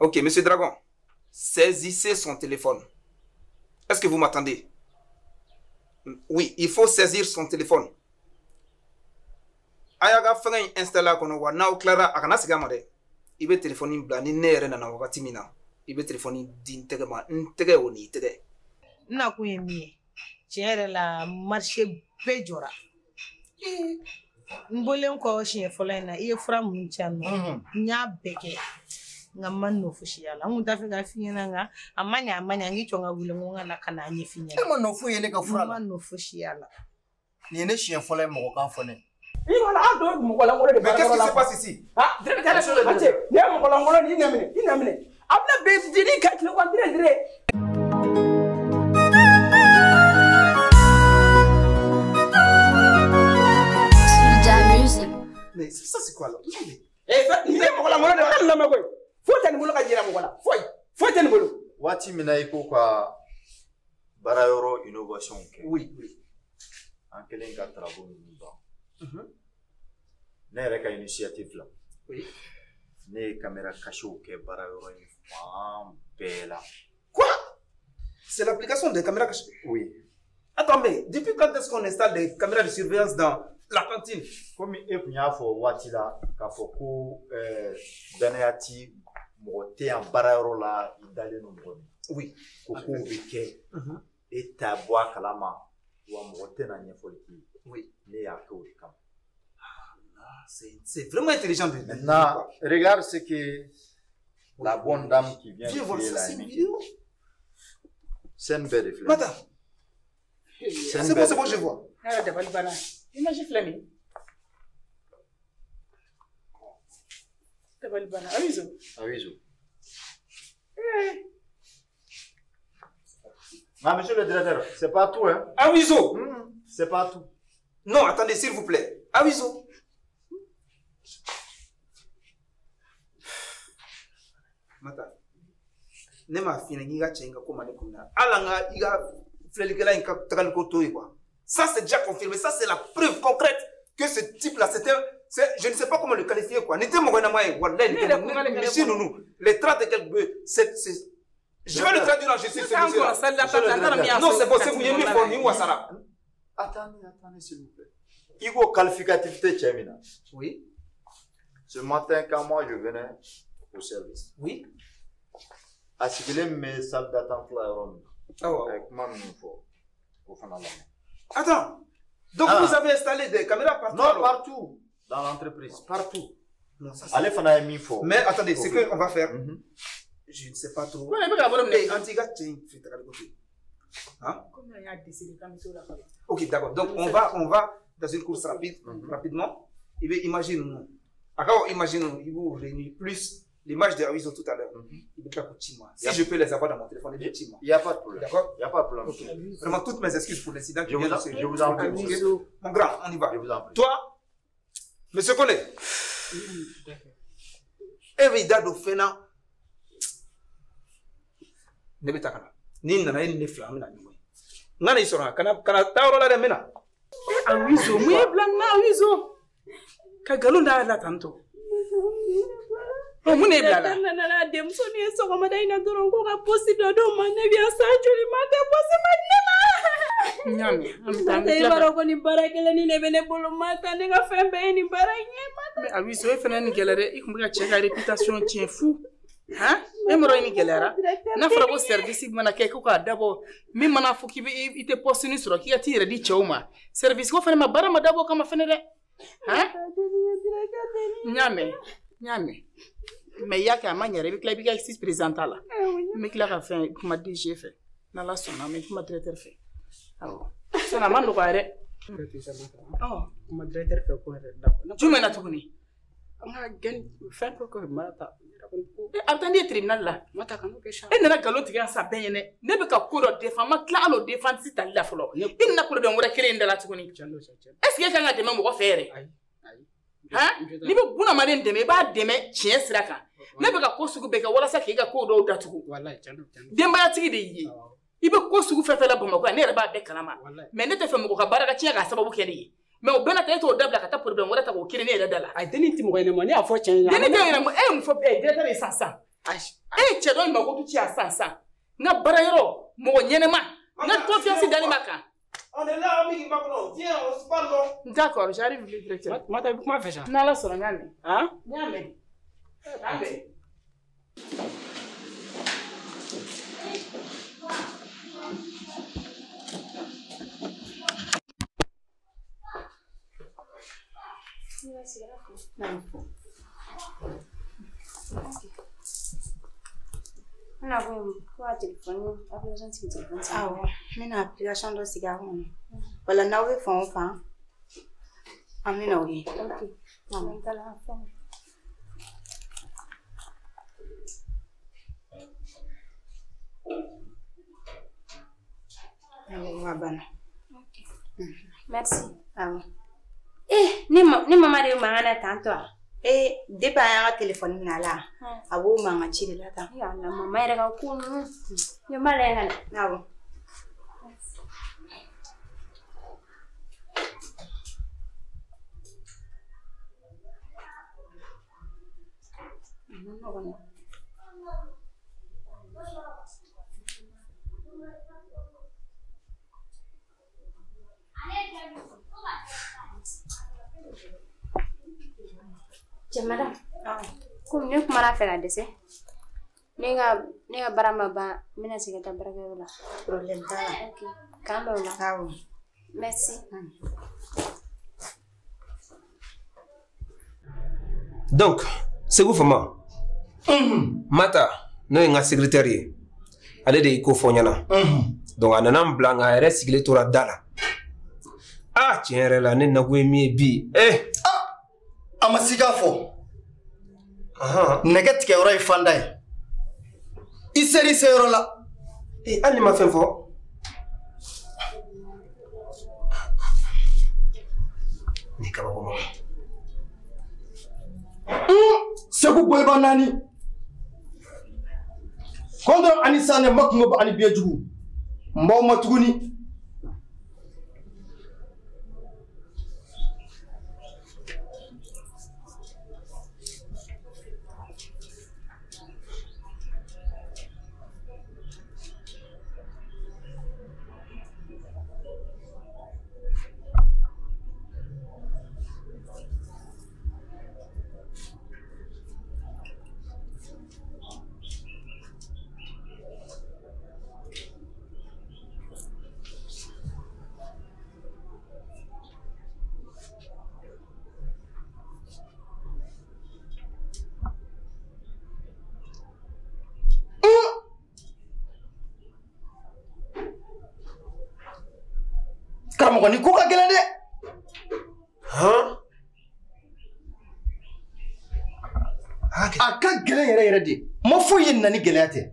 Ok, monsieur Dragon, saisissez son téléphone. Est-ce que vous m'entendez Oui, il faut saisir son téléphone. A y'a ka fɛngɛ in installé a kɔnɔ wa n'aw tilara a kana segin a ma dɛ i bɛ telefɔni in bila ni ne yɛrɛ nana wagati min na i bɛ telefɔni di n tɛgɛ ma n tɛgɛ o n'i tɛgɛ n na kun ye min ye. Tiɲɛ yɛrɛ la marise bɛɛ jɔra n bɔlen kɔ siɲɛ fɔlɔ in na i ye fura minnu ci yan nɔ n y'a bɛɛ kɛ nka n ma nɔ fosi y'a la n kun t'a fɛ k'a f'i ɲɛna nka a ma ɲɛ a ma ɲɛ n k'i cɔ n ka wuli n ko n ka na ka n'a ɲɛf'i e ma nɔ foyi ye ne ka fura n ma la. Nɔ fosi y'a la nin ye ne siɲɛ fɔlɔ ye mɔgɔ kan fɔ ne i mana an don mɔgɔ lankolon de Mais qu'est-ce baara qui la se passe ici ah dire tɛ ne ma cɛ ne ye mɔgɔ lankolon de i nɛminɛ i nɛminɛ a bɛna bɛn fitinin kɛ tile kɔnɔ dire dire Mais ça c'est quoi là ee fɛ nin ye mɔgɔ lankolon de hali lamɛn koyi foyi tɛ nin bolo ka jira mɔgɔ la foyi foyi tɛ nin bolo waati min na i ko ka baara yɔrɔ innovation kɛ Oui, oui. an kɛlen ka travaux ninnu ban ne yɛrɛ ka initiative la Oui. ne ye caméra cachew kɛ baara yɔrɔ in fan bɛɛ la Quoi? C'est l'application des caméras je... oui Attends, mais depuis quand est-ce qu'on installe des caméras de surveillance dans la cantine? Komi e kun y'a fɔ waati la k'a fɔ ko ɛɛ danaya ti mɔgɔ tɛ yan baara yɔrɔ la i dalen don mɔgɔ min Oui. ko kow bɛ kɛ Mhm. e t'a bɔ a kalama wa mɔgɔ tɛna ɲɛfɔli k'i ye Oui. ne y'a kɛ o de kama Ah, C'est vraiment intelligent de Maintenant, regarde ce que la bonne dame qui vient de la c'est une nuit. vidéo. C'est une belle fleur. Madame, C'est bon, c'est bon, je vois? ne yɛrɛ dabali banna image filɛ nin ye dabali banna abizo Ah oui, je- Ah, monsieur le directeur, c'est pas tout, hein? Awiso Hmm, c'est pas tout. Non, attendez, s'il vous plaît. Awiso Mata, ne m'a ko na. Filɛlikɛla in ka tagali ko to yen quoi. Ça, c'est déjà confirmé. Ça, c'est la preuve concrète que ce type-là, c'était... c'est- Je ne sais pas comment le qualifier, quoi. N'était nin nous, les 30 et quelques bœufs, c'est... c'est- Je vais le traduire en justice, ce sisan monsieur-là. kɔnɔ salila ta ta n taara min y'a Non, fɔ c'est bon, c'est vous, tɛmɛ il y a o mis la ni wasara. Attendez, attendez, s'il vous plaît. Igo qualificatif de Tchemina. Oui, Ce matin, quand moi je venais au service, oui. à Sigilem, mes salles d'attente là, Ah ouais. avec moi, il faut. Au fond, là. Attends. Donc Ah. vous avez installé des caméras partout Non, alors partout. Dans l'entreprise, partout. Non, ça, c'est- Allez, Fana mis fort. Mais attendez, ce Ok. qu'on va faire, Mhm. je ne sais pas trop. ka bolo minɛ Et Antiga, tiens, fais ta de côté. Hein? la Ok, d'accord. Donc on va, on va dans une course rapide, Mhm. rapidement. Il va imaginer nous. Alors imagine, il vous réunit plus l'image de Raviso tout à l'heure. Mhm. Il. Si je peux les avoir dans mon téléphone, il n'y a pas de problème. D'accord Il n'y a pas de problème. Vraiment toutes mes excuses pour l'incident qui Je vous vient en- de se- je vous en prie. Mon grand, on y va. Je vous en prie. Toi, monsieur na ne bɛ taa ka na n'i nana e ni ne fila an bɛ na ɲɔgɔn ye n ka n'i sɔrɔ yan kana kana taa yɔrɔ la dɛ n bɛ na awizo mun ye bila na awizo ka nkalon da la tantɔ ɔ mun de ye bila la nana denmuso ni ye sɔgɔmada in na dɔrɔn ko ka posi dɔ d'o ma ne bɛ yan san joli ma tɛ posi ma di ne ma n y'a mɛn an bɛ taa an ma bɛ tɛ i tila b'a ka dɔn ko nin baara kelen ni ne bɛ ne bolo ma ta ne ka fɛn bɛɛ ye nin baara in ye ma ta mɛ awizo e fana ye nin gɛlɛ dɛ i tun bɛ ka cɛ ka réputation tiɲɛ fu han e mɔrɔ ye nin gɛlɛyara n'a fɔra ko service mana kɛ ko k'a dabɔ min mana fɔ k'i bɛ i- i tɛ pɔsini sɔrɔ k'i ka t'i yɛrɛ di cɛw ma service ko fana ma baara ma dabɔ o kama fana dɛ han n y'a mɛn n y'a mɛn mɛ i y'a kɛ a ma ɲɛ dɛ i bɛ tila i b'i ka vice président ta la n bɛ tila ka fɛn kuma DG fɛ n'ala sɔnna an bɛ kuma directeur fɛ awɔ sisan a ma nɔgɔya dɛ ɔ kuma directeur fɛ ko yɛrɛ d'accord jumɛn na tuguni An ka gɛn fɛn dɔ kɛ mara ta. Eh, a bɛ taa n'i ye tribunal la Mata ka n'o kɛ sa. e nana nkalon tigɛ yan sa bɛɛ ɲɛnɛ ne bɛ ka ko dɔ défend ma tila hali o défense tali la fɔlɔ i nana problème wɛrɛ kelen in da la tuguni Cɛn don sa cɛn. est ce que e kan ka dɛmɛ mɔgɔ fɛ yɛrɛ Ayi. N'i bɛ bunahadamaden dɛmɛ i b'a dɛmɛ tiɲɛ sira kan ne bɛ ka ko sugu bɛɛ kɛ walasa k'i ka ko dɔw datugu denbayatigi de y'i ye i bɛ ko sugu fɛn fɛn la bamakɔ yan ne yɛrɛ b'a bɛɛ kalama mɛ ne tɛ fɛ mɔgɔ ka baara ka tiɲɛ k'a sababu kɛ ne ye mɛ o bɛɛ na ta e t'o dabila ka taa problème wɛrɛ ta k'o kiri ne yɛrɛ da la Ayi denni ti mɔgɔ ye ne y'a fɔ cɛn ye. denni tɛ yɛrɛ e ye mun fɔ e ye directeur ye san san Ayi. e ye cɛ dɔ in mako tu ci a san san n ka baara yɔrɔ mɔgɔ ɲɛnɛma n ka confiance dalen b'a kan On est là, on me dit, viens, on se parle. D'accord, j'arrive directement. Madame, comment fais-je Nala sera. Hein N'yame. N'yame. Non, c'est grave. Non. N bɛna application dɔ sigi a kɔnɔ. Wala n'aw bɛ fan o fan, an bɛna o ye. Ok. An taala fɛn. Awɔ, wa banna. Merci. Awɔ. Eh, ni ma ni mama de ye mankan na tantɔ a. e depi an y'an ka telefɔni minɛ a la a b'o mankan ci de la tan. yala mama yɛrɛ ka ko ninnu ɲɛ b'a la yɛrɛ la. awɔ. a ma nɔgɔn dɛ. Jamana. Komi ne kumana fɛ ka dɛsɛ. Ne ka ne ka baara ma ban, n bɛna segin ka taa baarakɛyɔrɔ la. Problème t'a la. Ok. K'an bɛn o la. Awɔ. Merci. Donc, Segu Fama, Mata, n'o ye n ka secrétaire ye, ale de y'i ko fɔ n ɲɛna. Donc a nana n bila nka a yɛrɛ sigilen tora da la. Ah, tiɲɛ yɛrɛ la, ne nakun ye min ye bi. Eh! ama sigafo fo neget ke yɔrɔ ye fanda ye i seri i se yɔrɔ la ee hali ma fɛn fɔ ni kabakoma hmm, segu gweba nani? Kɔndɔrɔm ani sanɛ makungo ba ani biɲɛ jugu n b'aw ma tuguni karamɔgɔ ni ko ka gɛlɛn dɛ Han? A ka gɛlɛn yɛrɛ yɛrɛ de ma foyi ye na ni gɛlɛya tɛ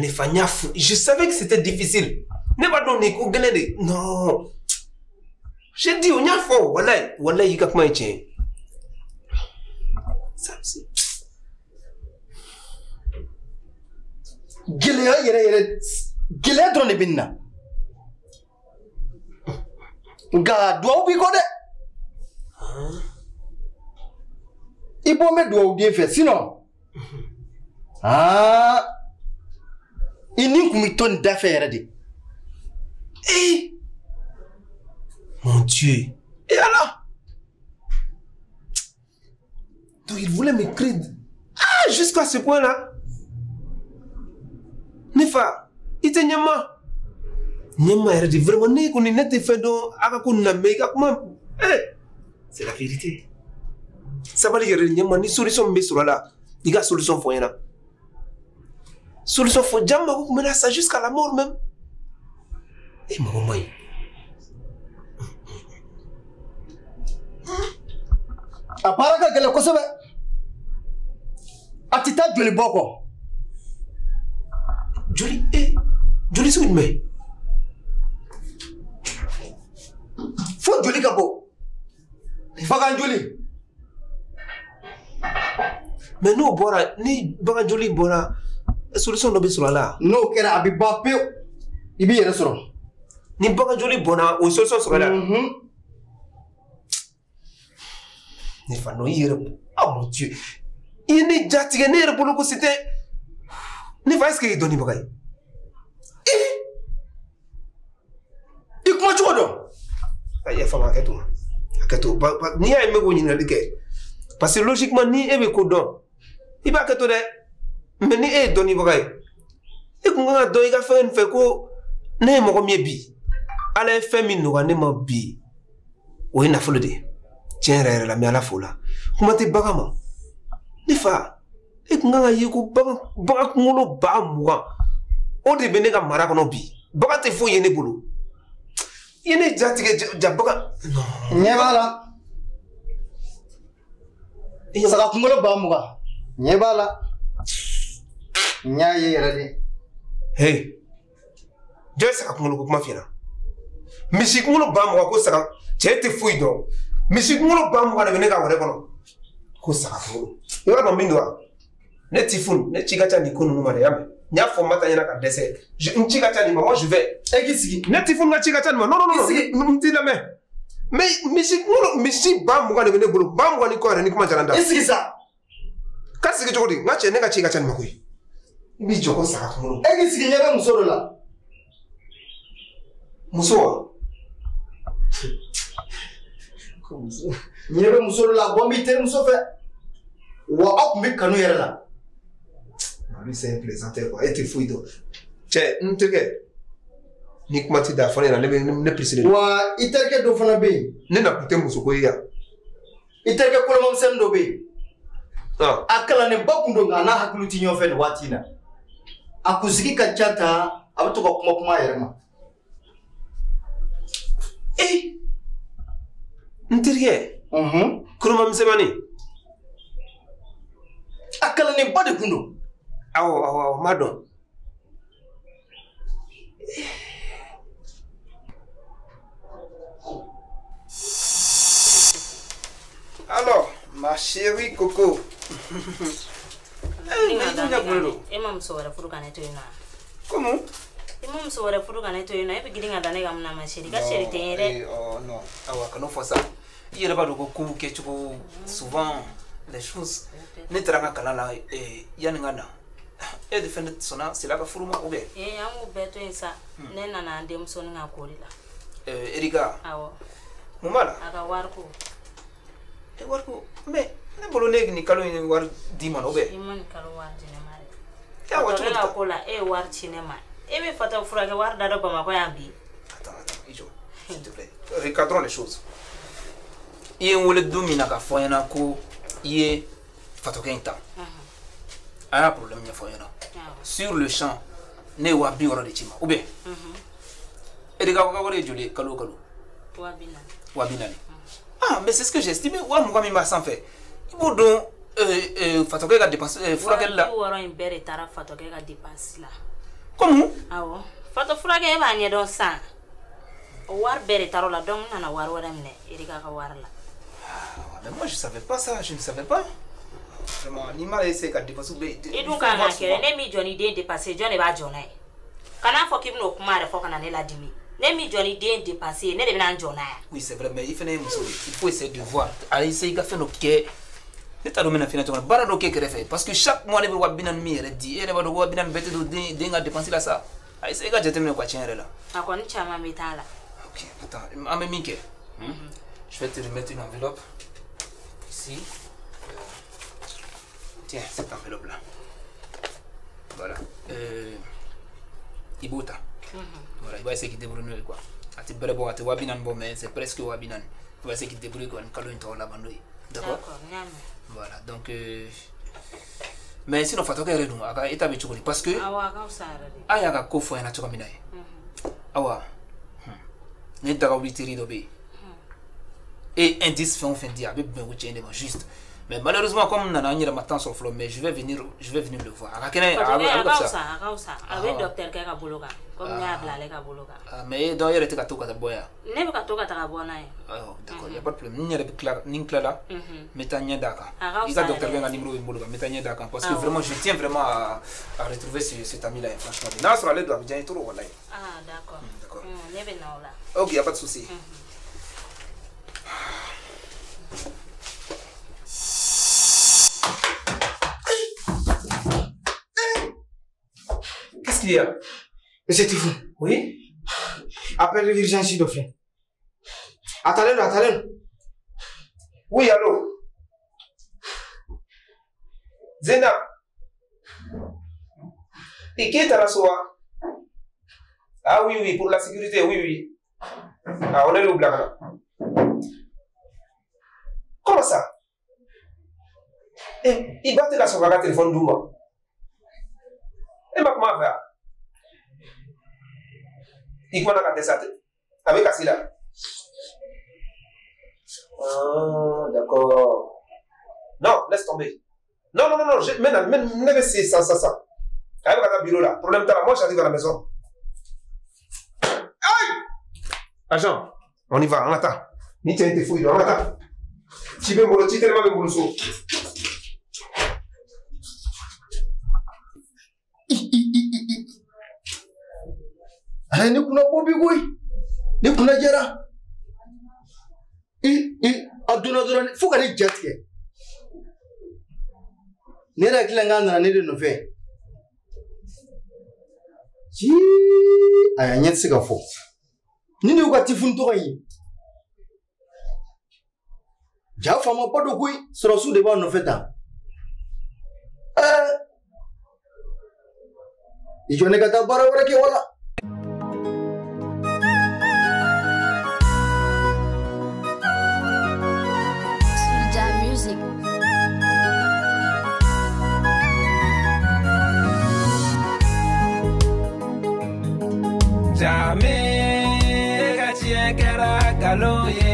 ne fa y'a. Je savais que c'était difficile. Ne b'a dɔn nin ko gɛlɛn de. Non. J'ai dit, o y'a fɔ. Walayi, walayi i ka kuma ye tiɲɛ ye. Gɛlɛya yɛrɛ yɛrɛ gɛlɛya dɔrɔn de bɛ nin na nka duwawu b'i kɔ dɛ i bɔ n bɛ duwawu den fɛ sinɔn aa i ni kun bɛ to nin da fɛ yɛrɛ de Eh! Mon Dieu. Et alors? Donc il voulait me créer. Ah, jusqu'à ce point-là. Nefa, i tɛ ɲɛma. Ɲɛma yɛrɛ de vraiment ne kɔni ne tɛ fɛn dɔn a ka ko nin na mais i ka kuma. Eh! C'est la vérité. Sabali yɛrɛ de ɲɛma ni solution min bɛ sɔrɔ a la i ka solution fɔ n ɲɛna. Solution fɔ jaa mago sa jusqu'à la mort même. Eh, mɔgɔ man ɲi. a baara ka gɛlɛn kosɛbɛ a tɛ taa joli bɔ kɔ joli e joli sugu jumɛn fo joli ka bɔ bagan joli mɛ n'o bɔra ni bagan joli bɔra solution dɔ bɛ sɔrɔ a la. N'o kɛra a bɛ ban pewu i b'i yɛrɛ sɔrɔ ni bagan joli bɔnna o ye solution sɔrɔ a la. Mhm. ne fa non i yɛrɛ ah mon dieu. I ye ne jatigɛ ne yɛrɛ bolo ko c'était ne fa est ce que i ye dɔnnibaga ye i kuma cogo dɔn a yafa ma hakɛ to hakɛ to Ba- ba- n'i y'a ye n bɛ k'o ɲininkali kɛ parce que logiquement ni e bɛ ko dɔn i b'a kɛ to dɛ mais ni e ye dɔnnibaga ye e kun kan ka dɔn i ka fɛn nin fɛ ko ne ye mɔgɔ min ye bi. Ala ye fɛn min nɔgɔya ne ma bi. O ye nafolo de ye tiɲɛ yɛrɛ yɛrɛ la n bɛ ala fo la kuma tɛ bagan ma ne fa. E kun kan ka ye ko bagan bagan kunkolo ba mugan o de bɛ ne ka mara kɔnɔ bi. Bagan tɛ foyi ye ne bolo i ye ne jatigɛ ja- ja bagan ɲɛ b'a la saga kunkolo ba mugan ɲɛ b'a la n y'a ye yɛrɛ de Hey, jɔn ye saga kunkolo ko kuma f'i ɲɛna misi kunkolo ba mugan ko saga cɛ tɛ foyi dɔn misi kunkolo ba mugan de bɛ ne ka wɛrɛ kɔnɔ ko saga kunkolo i b'a dɔn min don wa. Ne ti funu ne ci ka ca nin ko ninnu ma dɛ y'a mɛn n y'a fɔ n ba ta ɲɛna ka dɛsɛ Je- n ci ka ca nin ma moi je vais. E k'i sigi? Ne ti funu ka ci ka ca nin ma? Non non non n t'i lamɛn mais misi kunkolo misi ba mugan de bɛ ne bolo ba mugan ni kɔ yɛrɛ ni kuma jara n da i sigi sa? K'a sigi cogo di n ka cɛ ne ka ci ka ca nin ma koyi i b'i jɔ ko saga kunkolo e k'i sigi ɲɛ bɛ muso dɔ la? Muso? Wa ɲɛ bɛ muso dɔ la a bɔ n b'i terimuso fɛ wa aw tun bɛ kanu yɛrɛ la Lui, c'est un plaisanteur, quoi. Et tu fouilles donc. Cɛ, n terikɛ. Ni kuma ti da fɔ ne ɲɛna, ne bɛ ne ne pilisi de don. wa i terikɛ dɔ fana bɛ yen Ne na kun tɛ muso ko ye yan. i terikɛ kolomasɛnnin dɔ bɛ yen Ah, a kalannenba kun don nka a n'a hakili tɛ ɲɔgɔn fɛ nin waati in na a kunsigi ka ca tan a bɛ to ka kuma kuma a yɛrɛ ma ee, n terikɛ. Mhm. Kuruma misɛnmanin. a kalannenba de kun don Dɔn. Alors, ma chérie Coco. Eh, e ma muso wɛrɛ furu ka ne to yen nɔ Comment? i ma muso wɛrɛ furu ka ne to yen nɔ e bɛ girin ka da ne ka mun na ma seri ka seri tɛ n ye dɛ oh, non. Awa, kana fɔ sa. I yɛrɛ b'a dɔn ko kow kɛcogo souvent les choses ne taara n ka kalan la yanni n ka na e de fɛnɛ sɔnna sila ka furu ma o bɛ an b'u bɛɛ to yen sa ne nana an denmusonin ka kori la eh, Erika. Awɔ mun b'a la a ka wari ko Eh, wari ko mɛ ne bolo ne nin kalo in wari d'i ma o bɛ i ma nin kalo wari di ne ma dɛ Ya, wa cogo di ka ko la e ye wari ci ne ma e bɛ fata furakɛ wari da dɔ bamakɔ yan bi Attends, attends, jɔ s'il te plaît. Recadrons les choses. I ye n wele don min na k'a fɔ n ɲɛna ko i ye fatɔkɛ in ta a y'a problème ɲɛfɔ n ɲɛna sur le champ ne ye wa bi wɔɔrɔ de ci ma ou bien Erika ko ka wari ye joli ye kalo o kalo wa bi naani naani ah mais c'est ce que j'ai estimé. Wa mugan min b'a sanfɛ i b'o don euh, euh, fatɔkɛ ka dépense euh, furakɛli la wa bi wɔɔrɔ in bɛɛ de taara fatɔkɛ ka dépense la comme awɔ fatɔ furakɛ e b'a ɲɛdɔn san o wari bɛɛ de taara o la donc n nana wari wɛrɛ minɛ erika ka wari la Ah, mais moi je savais pas ça. Je ne savais pas n'i m'a essayé ka dépense bɛ i dun kan ka kɛlɛ ne min jɔ ni den dépense jɔn de b'a jɔ n'a ye kana fɔ k'i bɛn'o kuma yɛrɛ fɔ ka na ne ladimi ne min jɔ ni den dépense ye ne de bɛna n jɔ n'a ye Oui, c'est vrai, mais muso de. Il faut essayer de voir. A essayer ka fɛn dɔ kɛ. Ne t'a dɔn n bɛna fɛn na cogo min na. Baara dɔ kɛ kɛrɛfɛ. Parce que chaque mois ne bɛ wa bi naani min yɛrɛ di. E yɛrɛ b'a dɔn wa bi naani bɛɛ tɛ don den den ka dépense la sa. A essayer ka jateminɛ quoi tiɲɛ yɛrɛ la. a kɔni caman bɛ t'a la Ok, attends, an bɛ min kɛ. hmm? Je vais te remettre une enveloppe. Ici. Euh, Tiens, cette enveloppe là. Voilà. Euh, i b'o ta. Voilà, il va essayer qu'il débrouille n'o ye quoi. A tɛ bɛrɛ bɔ, a tɛ wa bi naani bɔ, mais c'est presque wa bi naani. Il va essayer qu'il débrouille quoi, laban n'o ye. D'accord? Voilà, donc. Euh... Mais sinon, a ka état bɛ cogo di? Parce que awɔ a ka yɛrɛ de a y'a ka ko fɔ n ɲɛna cogo min na ye. Awa, hmm, ne yen. et indice fɛn o fɛn di a bɛ bɛn o cɛ in de ma juste mais malheureusement comme nana n yɛrɛ ma temps sɔrɔ fɔlɔ mais je vais venir je vais venir le voir. A ka kɛnɛ a bɛ a bɛ a ka ka fisa fisa a ka fisa a bɛ dɔkitɛri kɛ ka bolo kan komi ne y'a bila ale ka bolo kan mais donc e yɛrɛ tɛ ka to ka taa bɔ yan ne bɛ ka to ka taga bɔ n'a ye d'accord y a pas de problème. N yɛrɛ bɛ tila ni n tilala Mhm. n bɛ taa ɲɛ d'a kan A ka i ka fisa docteur yɛrɛ. bɛ n ka numéro bɛ n bolo kan n bɛ taa ɲɛ d'a kan parce que Ah, ouais. vraiment je tiens vraiment à, à retrouver ce, cet ami là franchement. N'a sɔrɔ ale don a bɛ diya n ye trop walayi ah d'accord. D'accord. Mm, ne bɛ na o la ok y a pas de souci Qu'est-ce qu'il y a? Tifou, Oui? Appelle l'urgence de fait. Attendez-le, attendez-le. Oui, allô? Zena. Et qui est à la soie? Ah oui, oui, pour la sécurité, oui, oui. Ah, on est au blague là. Comment ça? Eh, il battait la soie à téléphone d'où Eh, mais comment faire Il faut la ça avec Asila. Ah, d'accord. Non, laisse tomber. Non, non, non, non, je, mais, mais, mais, mais c'est ça, ça, ça. À ta bureau là. Problème, t'as moi, j'arrive à la maison. Aïe! Agent, on y va, on attend. Ni tiens, t'es fouille, on attend. Tu veux me tu tellement me saut. Ala ne kunna bɔ bi koyi kunna jɛra i i a donna dɔrɔn fo ka ne ja tigɛ ne yɛrɛ hakili la k'a nana ne de nɔfɛ jii a y'a ɲɛ tɛ se ka fɔ ni ne y'u ka tifun tɔgɔ ye ja faamaba dɔ koyi sɔrɔsiw de b'a nɔfɛ tan ɛɛ i jɔ ne ka taa baara wɛrɛ kɛ wala calor, yeah.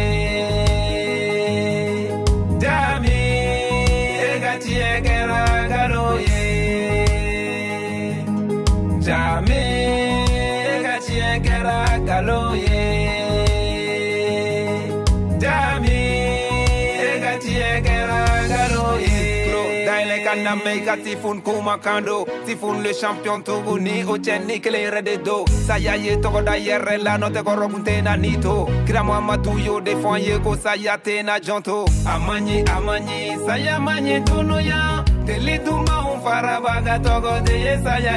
Omega, Typhoon Kumakando Typhoon le champion tuguni ucheni kilere de do. Sayaye kodi da yere la no te koro kuntena nito Kiramo amatuyo de foye ko sayate na junto. Amani amani, saya sayamanyi tunuya Tele un farabada togo de esa ya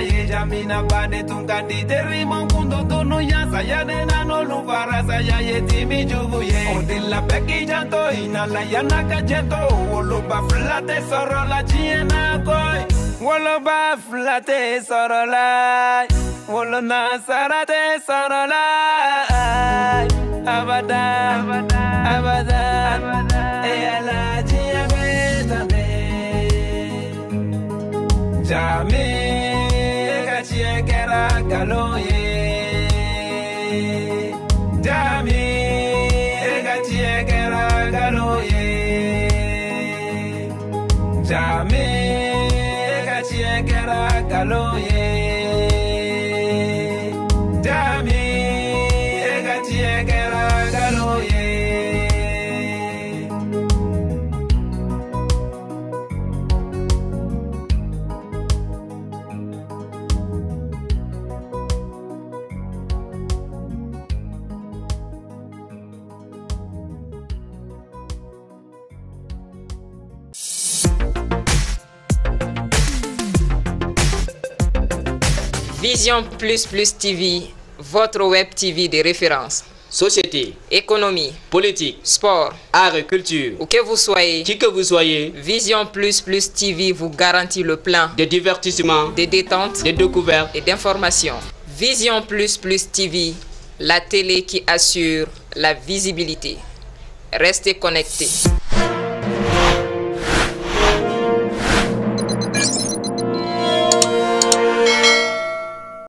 bade terimo kundo tonu ya saya de nano saya ye timi. Odin la peki janto ina la yana kajeto woloba flate soro la chiena koi. Woloba flate soro la wolona sarate soro la abada abada abada. abada. que hará calor. Vision Plus Plus TV, votre web TV de référence. Société, Économie, politique, sport, art et culture. où que vous soyez, Qui que vous soyez, Vision Plus Plus TV vous garantit le plan de divertissement, de détente de découverte. et d'information. Vision Plus Plus TV, la télé qui assure la visibilité. Restez connectés.